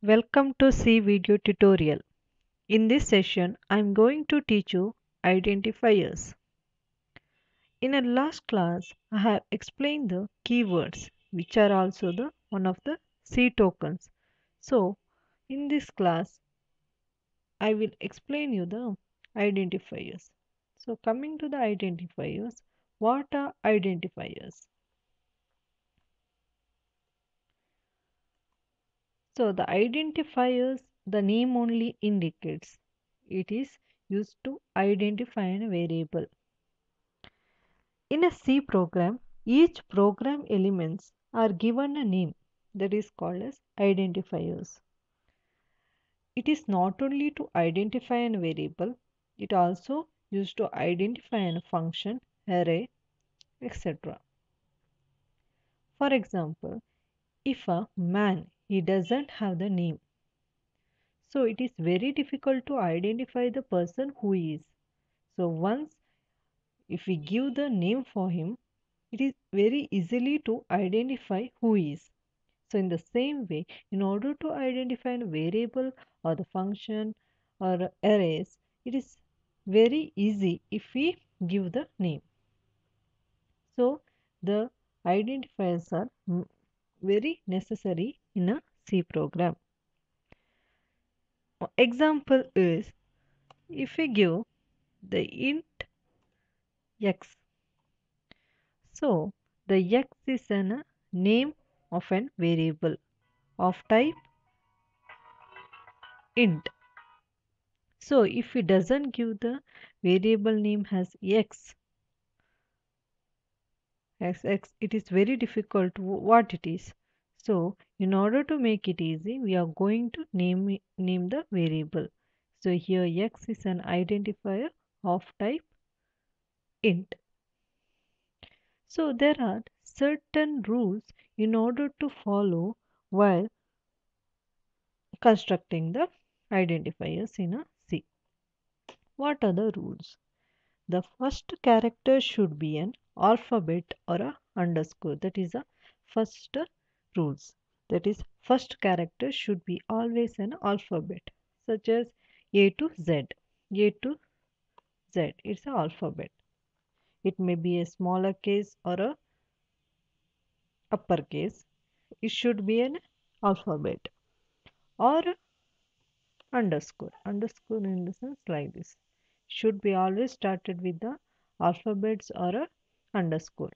Welcome to C video tutorial. In this session, I am going to teach you identifiers. In our last class, I have explained the keywords which are also the one of the C tokens. So, in this class, I will explain you the identifiers. So, coming to the identifiers, what are identifiers? So the identifiers, the name only indicates. It is used to identify a variable. In a C program, each program elements are given a name that is called as identifiers. It is not only to identify a variable, it also used to identify a function, array, etc. For example, if a man he doesn't have the name. So it is very difficult to identify the person who is. So once if we give the name for him, it is very easily to identify who is. So in the same way, in order to identify a variable or the function or arrays, it is very easy if we give the name. So the identifiers are very necessary in a C program. Example is if we give the int x. So the x is a uh, name of an variable of type int. So if we doesn't give the variable name as x, as x, it is very difficult what it is. So in order to make it easy, we are going to name, name the variable. So here x is an identifier of type int. So there are certain rules in order to follow while constructing the identifiers in a C. What are the rules? The first character should be an alphabet or a underscore that is a first rules. That is, first character should be always an alphabet, such as A to Z. A to Z, it's an alphabet. It may be a smaller case or a uppercase. It should be an alphabet or underscore. Underscore in the sense like this. Should be always started with the alphabets or a underscore.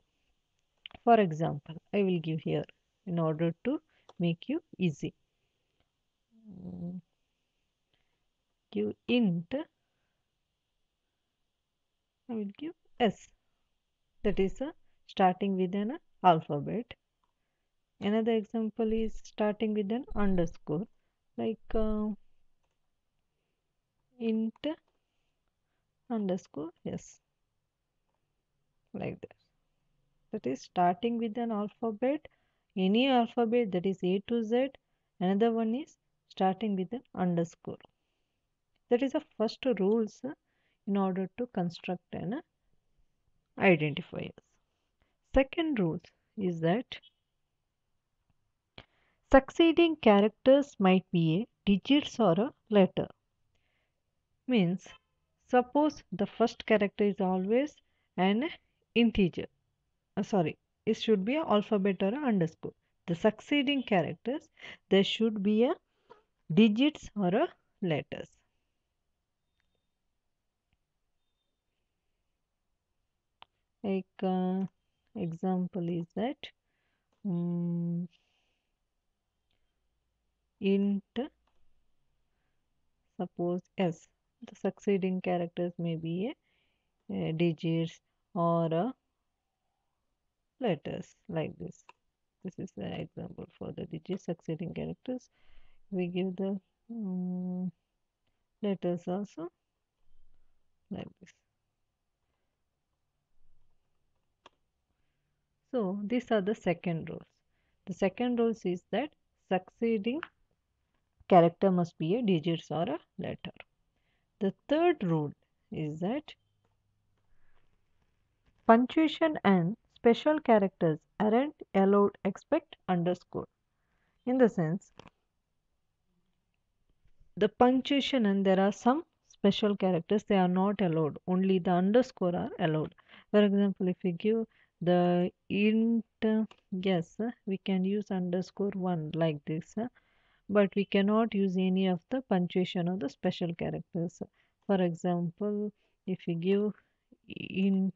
For example, I will give here in order to make you easy. Give int, I will give s. That is a starting with an alphabet. Another example is starting with an underscore like uh, int underscore s like that. That is starting with an alphabet any alphabet that is A to Z. Another one is starting with an underscore. That is the first rules in order to construct an identifiers. Second rule is that succeeding characters might be a digits or a letter. Means suppose the first character is always an integer. Uh, sorry, it should be a alphabet or underscore. The succeeding characters, there should be a digits or a letters. Like uh, example is that um, int suppose s the succeeding characters may be a, a digits or a letters like this. This is the example for the digit succeeding characters. We give the um, letters also like this. So these are the second rules. The second rules is that succeeding character must be a digits or a letter. The third rule is that punctuation and special characters aren't allowed except underscore. In the sense, the punctuation and there are some special characters they are not allowed. Only the underscore are allowed. For example if we give the int yes we can use underscore 1 like this but we cannot use any of the punctuation or the special characters. For example if we give int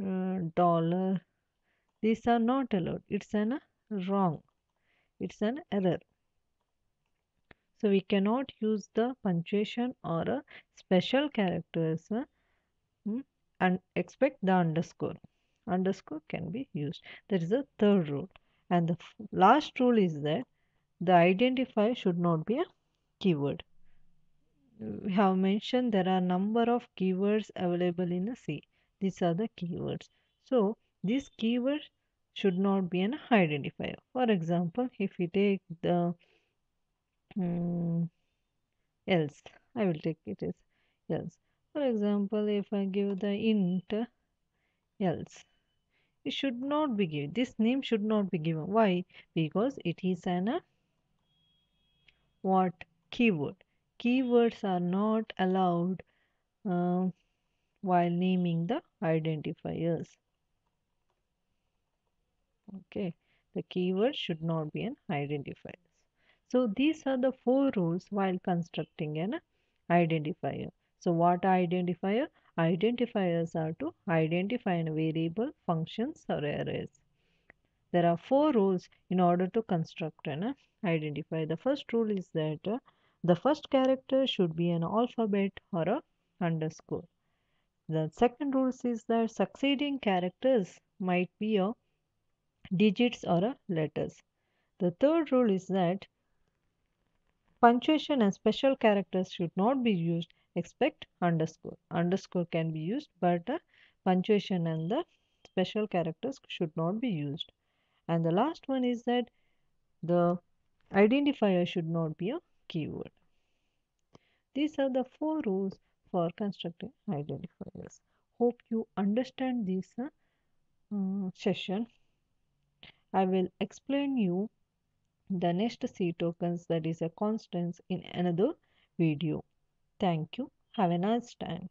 uh, dollar. These are not allowed. It's an wrong. It's an error. So we cannot use the punctuation or a special characters uh, and expect the underscore. Underscore can be used. That is the third rule. And the last rule is that the identifier should not be a keyword. We have mentioned there are number of keywords available in a C. These are the keywords. So these keywords should not be an identifier. For example, if we take the um, else, I will take it as else. For example, if I give the int else, it should not be given. This name should not be given. Why? Because it is an uh, what keyword keywords are not allowed uh, while naming the identifiers. Okay, the keyword should not be an identifier. So these are the four rules while constructing an identifier. So what identifier? Identifiers are to identify a variable, functions or arrays. There are four rules in order to construct an identifier. The first rule is that the first character should be an alphabet or a underscore. The second rule is that succeeding characters might be a digits or a letters. The third rule is that punctuation and special characters should not be used except underscore. Underscore can be used but uh, punctuation and the special characters should not be used. And the last one is that the identifier should not be a keyword. These are the four rules for constructing identifiers. Hope you understand this uh, uh, session. I will explain you the next C tokens that is a constants in another video. Thank you. Have a nice time.